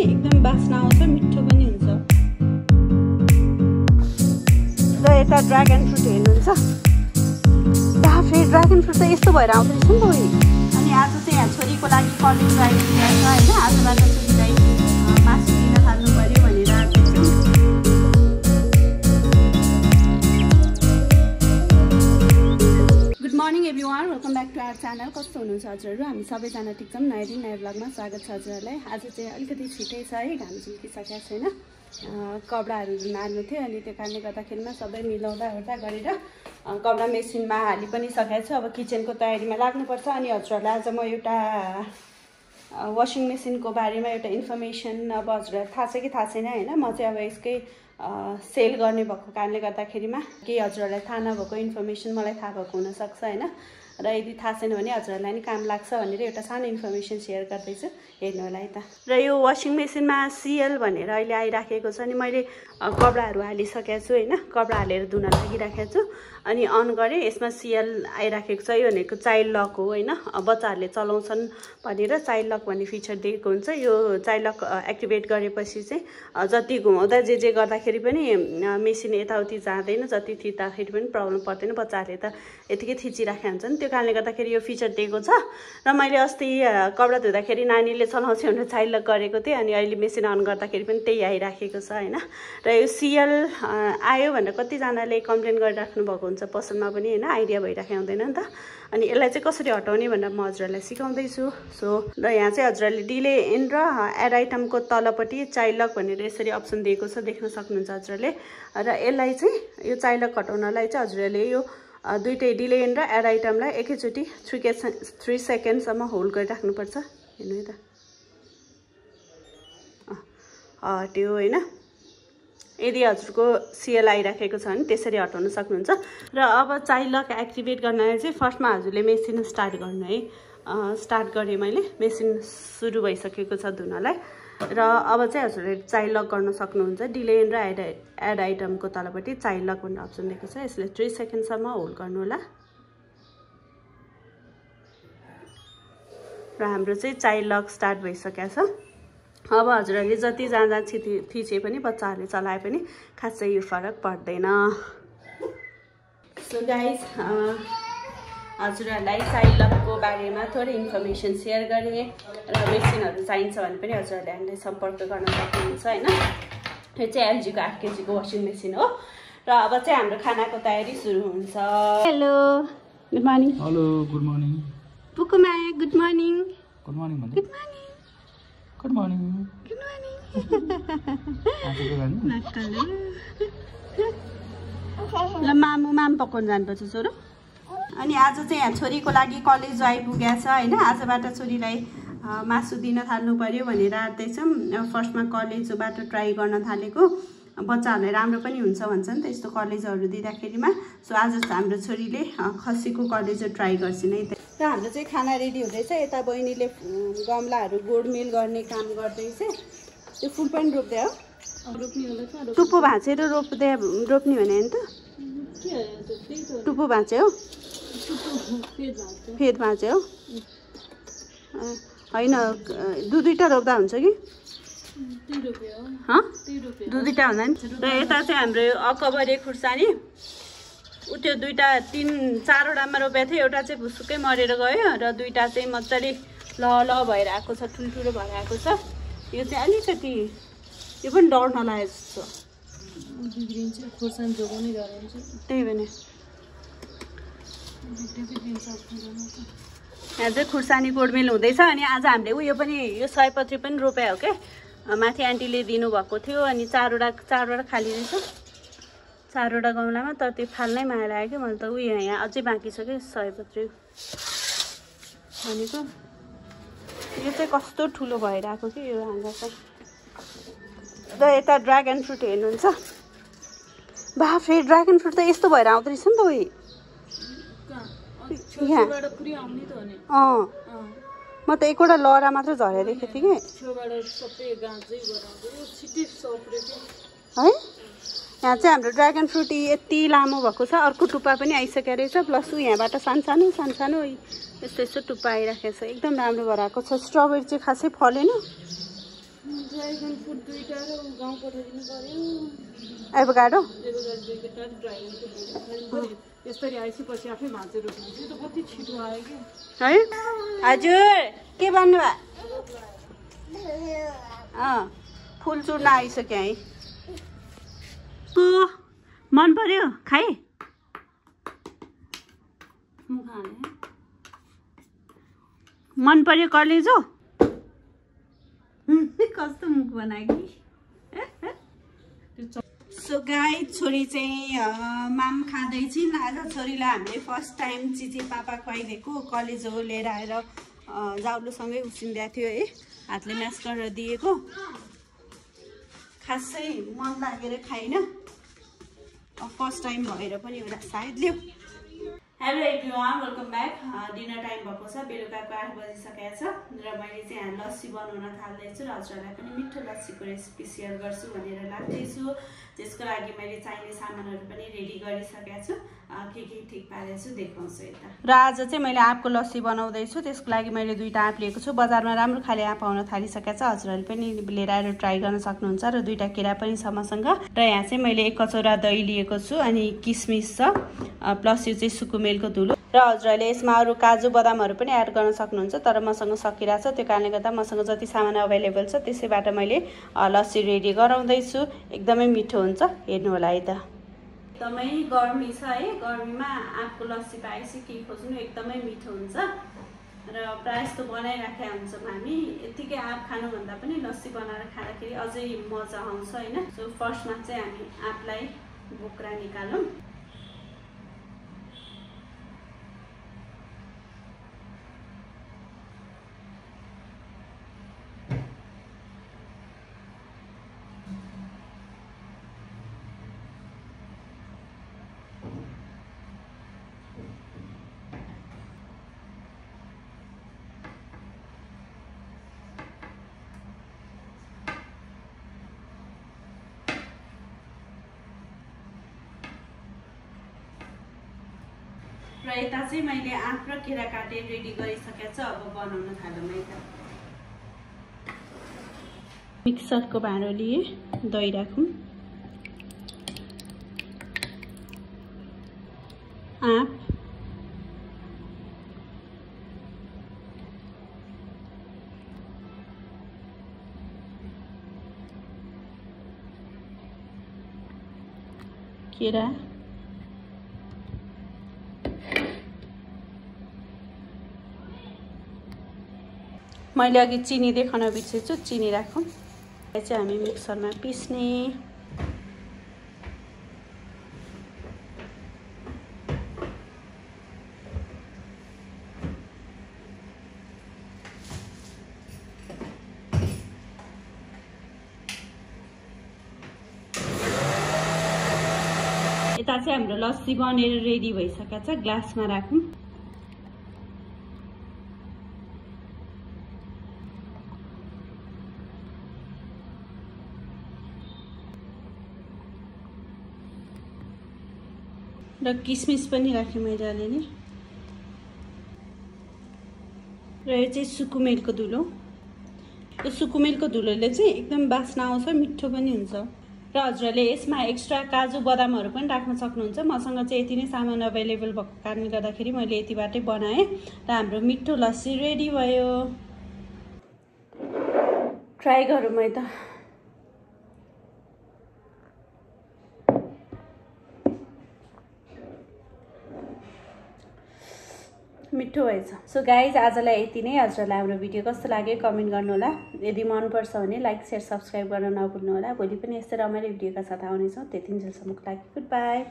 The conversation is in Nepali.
चाहिँ एकदम बास्ना आउँछ मिठो पनि हुन्छ र यता ड्रागन फ्रुट हेर्नुहुन्छ बाफ्रे ड्रागन फ्रुट त यस्तो भएर आउँदो रहेछ नि त अनि आज चाहिँ यहाँ छोरीको लागि कलेज छ होइन आजबाट छोरीलाई ब्याक टु आवर च्यानल कस्तो हुनुहुन्छ हजुरहरू? हामी सबैजना ठिक छौँ। नयाँ दिन नयाँ ब्लगमा स्वागत छ हजुरहरूलाई। आज चाहिँ अलिकति छिटै छ है घाम झुल्किसकेको छैन। कपडाहरू नार्नु थियो अनि त्यो कारणले गर्दाखेरिमा सबै मिलाउँदा ओर्दा गरेर कपडा मेसिनमा हालि पनि सकेको छु। अब किचनको तयारीमा लाग्नुपर्छ अनि हजुरहरूलाई आज म एउटा वासिङ मेसिनको बारेमा एउटा इन्फर्मेसन अब हजुरलाई थाहा छ कि थाहा छैन होइन? म चाहिँ अब यसकै सेल गर्ने भएको कारणले गर्दाखेरिमा केही हजुरहरूलाई थाहा नभएको इन्फर्मेसन मलाई थाहा भएको हुनसक्छ होइन? र यदि थाहा छैन भने हजुरहरूलाई नि काम लाग्छ भनेर एउटा सानो इन्फर्मेसन सेयर गर्दैछु। हेर्नु होला है त। र यो वासिङ मेसिनमा सिएल भनेर अहिले आइराखेको छ अनि मैले कपडाहरू हालिसकेको छु होइन? कपडा हालेर धुन लागिराखेको छु। अनि अन गरेँ यसमा सिएल आइराखेको छ यो भनेको चाइल्ड लक हो होइन? बच्चाहरूले चलाउँछन् भनेर चाइल्ड लक भन्ने फिचर दिएको हुन्छ। यो चाइल्ड लक एक्टिभेट गरेपछि चाहिँ जति घुमाउँदा जे जे गर्दाखेरि पनि मेसिन यताउति जाँदैन जति थिच्दाखेरि पनि प्रब्लम पर्दैन। बच्चाहरूले त यतिकै थिचिराखेका हुन्छन्। त्यो कारणले गर्दाखेरि यो फिचर दिएको छ। र मैले अस्ति कपडा धुँदाखेरि नानीले चलाउँछ भनेर चाइल्ड लक गरेको थिएँ अनि अहिले मेसिन अन गर्दाखेरि पनि त्यही आइराखेको छ होइन? र यो सिएल आयो भनेर कतिजनाले कम्प्लेन गरिराख्नु भएको हुन्छ पसलमा पनि होइन? आइडिया भइराखेको हुँदैन नि त। अनि यसलाई चाहिँ कसरी हटाउने भनेर म हजुरहरूलाई सिकाउँदैछु। सो र यहाँ चाहिँ हजुरहरूले डिले इन र एड आइटमको तलपट्टि चाइल्ड लक भनेर यसरी अप्सन दिएको छ देख्न सक्नुहुन्छ हजुरहरूले। र यसलाई चाहिँ यो चाइल्ड लक हटाउनलाई चाहिँ हजुरहरूले यो दुइटै डिले इन र एड आइटमलाई एकैचोटि थ्री के थ्री सेकेन्डसम्म होल्ड गरिराख्नुपर्छ। हेर्नु है त। हट्यो होइन। यदि हजुरको सिएल आइराखेको छ भने त्यसरी हटाउन सक्नुहुन्छ। र अब चाइल्ड लक एक्टिभेट गर्नलाई चाहिँ फर्स्टमा हजुरले मेसिन स्टार्ट गर्नु है। स्टार्ट गरेँ मैले। मेसिन सुरु भइसकेको छ धुनलाई। र अब चाहिँ हजुरले चाइल्ड लक गर्न सक्नुहुन्छ। डिले इन र एड एड आइटमको तलपट्टि चाइल्ड लक भन्ने अप्सन दिएको छ। यसले थ्री सेकेन्डसम्म होल्ड गर्नु होला र हाम्रो चाहिँ चाइल्ड लक स्टार्ट भइसकेको छ। अब हजुरहरूले जति जहाँ जहाँ छिति थिचे पनि बच्चाहरूले चलाए पनि खासै यो फरक पर्दैन। सो गाइज हजुरहरूलाई चाइल्ड लकको बारेमा थोरै इन्फर्मेसन सेयर गरेँ र मेसिनहरू चाहिन्छ भने पनि हजुरहरूले हामीलाई सम्पर्क गर्न सक्नुहुन्छ होइन? यो चाहिँ एलजीको आठ केजीको वासिङ मेसिन हो। र अब चाहिँ हाम्रो खानाको तयारी सुरु हुन्छ। Hello good morning hello good morning पुकुमा good morning good morning good morning good morning good morning ल मामु माम पकाउनु जानुपर्छ छोरो अनि आज चाहिँ यहाँ छोरीको लागि कलेज आइपुगेको छ होइन? आजबाट छोरीलाई मासु दिन थाल्नु पऱ्यो भनेर आँट्दैछौँ फर्स्टमा कलेजबाट ट्राई गर्न थालेको। बच्चाहरूलाई राम्रो पनि हुन्छ भन्छ नि त यस्तो कलेजहरू दिँदाखेरिमा। सो आज चाहिँ हाम्रो छोरीले खसीको कलेज ट्राई गर्छिन् है। त र हाम्रो चाहिँ खाना रेडी हुँदैछ। यता बहिनीले गमलाहरू गोडमेल गर्ने काम गर्दैछ। त्यो फुल पनि रोप्दै हो? टुप्पो भाँचेर रोप्दै रोप्ने भने नि त। टुप्पो भाँचे हो? फेद भाँचे हो? होइन दुई दुईवटा रोप्दा हुन्छ कि? हँ? दुई दुईवटा हुँदा नि र यता चाहिँ हाम्रो यो अकबरे खुर्सानी। ऊ त्यो दुइटा तिन चारवटामा रोपेको थियो एउटा चाहिँ भुसुक्कै मरेर गयो र दुइटा चाहिँ मजाले ल ल भएर आएको छ ठुल्ठुलो भएर आएको छ। यो चाहिँ अलिकति यो पनि डर नलागे जस्तो त्यही भने। यहाँ चाहिँ खुर्सानी गोडमेल हुँदैछ अनि आज हामीले उयो पनि यो सयपत्री पनि रोपे हो क्या? माथि आन्टीले दिनुभएको थियो अनि चारवटा चारवटा खाली रहेछ चारवटा गमलामा तर त्यो फाल्नै माया लाग्यो क्या मैले त उयो यहाँ अझै बाँकी छ कि सयपत्री। भनेको यो चाहिँ कस्तो ठुलो भइरहेको कि यो हाँगा चाहिँ। र यता ड्रागन फ्रुट हेर्नुहुन्छ। बाफ्रे ड्रागन फ्रुट त यस्तो भएर आउँदो रहेछ नि त उयो। यहाँ। अँ। म त एकवटा लहरा मात्र झरेर देखेको थिएँ के। है? यहाँ चाहिँ हाम्रो ड्रागन फ्रुट यति लामो भएको छ अर्को टुप्पा पनि आइसकेको रहेछ प्लस ऊ यहाँबाट सानसानो सानसानो यस्तो यस्तो टुप्पा आइराखेको छ। एकदम राम्रो भएर आएको छ। स्ट्रबेरी चाहिँ खासै फलेन। ड्राइगन फ्रुट दुईवटा र गाउँ पठाइदिनु पऱ्यो एभोकाडो? एभोकाडो दुईवटा ड्राइगन फ्रुट यसरी आएपछि आफै भाँचेर रोप्नु त्यो त कति छिटो आयो कि है? हजुर। के भन्नुभयो? अँ। फुल चुर्न आइसक्यो है। पो मन पर्यो? हाले मन पर्यो कलेजो? कि सो गाई छोरी चाहिँ माम खाँदैछिन् आज छोरीलाई हामीले फर्स्ट टाइम चिची पापा खुवाइदिएको। कलेजो लिएर आएर जाउलोसँगै उसिनिदिएको थियो है। हातले म्यास गरेर दिएको। खासै मन लागेर खाइनँ फर्स्ट टाइम भएर पनि एउटा सायद लियो hello everyone welcome back dinner time भएको छ बेलुकाको आठ बजिसकेको छ र मैले चाहिँ लस्सी बनाउन थाल्दैछु र हजुरहरूलाई पनि मिठो लस्सीको रेसिपी सेयर गर्छु भनेर लाग्दैछु। त्यसको लागि मैले चाहिने सामानहरू पनि रेडी गरिसकेको छु। के र आज चाहिँ मैले आँपको लस्सी बनाउँदैछु त्यसको लागि मैले दुईवटा आँप लिएको छु। बजारमा राम्रो खाले आँप आउन थालिसकेको छ। हजुरहरूले पनि लिएर आएर ट्राई गर्न सक्नुहुन्छ र दुईवटा केरा पनि छ मसँग। र यहाँ चाहिँ मैले एक कचौरा दही लिएको छु अनि किसमिस छ। प्लस यो चाहिँ सुकुमेलको धुलो। र हजुरहरूले यसमा अरू काजु बदामहरू पनि एड गर्न सक्नुहुन्छ तर मसँग सकिरहेको छ त्यो कारणले गर्दा मसँग जति सामान अभाइलेबल छ त्यसैबाट मैले लस्सी रेडी गराउँदैछु। एकदमै मिठो हुन्छ। हेर्नु होला है त एकदमै गर्मी छ है। गर्मीमा आँपको लस्सी पाएपछि केही खोज्नु एकदमै मिठो हुन्छ। र प्रायः जस्तो बनाइराखेका हुन्छौँ हामी। यत्तिकै आँप खानुभन्दा पनि लस्सी बनाएर खाँदाखेरि अझै मजा आउँछ होइन? सो फर्स्टमा चाहिँ हामी आँपलाई बोक्रा निकालौँ। र यता चाहिँ मैले आँप र केरा काटेर रेडी गरिसकेको छु अब बनाउन थालौँ है त। मिक्सरको भाँडो लिएँ दही राखौँ। आँप। केरा। मैले अघि चिनी देखाउन बिर्सेछु चिनी राखौँ। चाहिँ हामी मिक्सरमा पिस्ने। यता चाहिँ हाम्रो लस्सी बनेर रेडी भइसकेको छ ग्लासमा राखौँ। र किसमिस पनि राखेँ मैले अलिअलि र यो चाहिँ सुकुमेलको धुलो यो सुकुमेलको धुलोले चाहिँ एकदम बास्ना आउँछ मिठो पनि हुन्छ। र हजुरहरूले यसमा एक्स्ट्रा काजु बदामहरू पनि राख्न सक्नुहुन्छ। मसँग चाहिँ यति नै सामान अभाइलेबल भएको कारणले गर्दाखेरि मैले यतिबाटै बनाएँ र हाम्रो मिठो लस्सी रेडी भयो। ट्राई गरौँ है त। मिठो भएछ। सो गाइज आजलाई यति नै। हजुरलाई हाम्रो भिडियो कस्तो लाग्यो कमेन्ट गर्नुहोला। यदि मनपर्छ भने लाइक सेयर सब्सक्राइब गर्न नभुल्नु होला भोलि पनि यस्तै रमाइलो भिडियोका साथ आउनेछौँ। त्यति जेलसम्मको लागि गुड बाई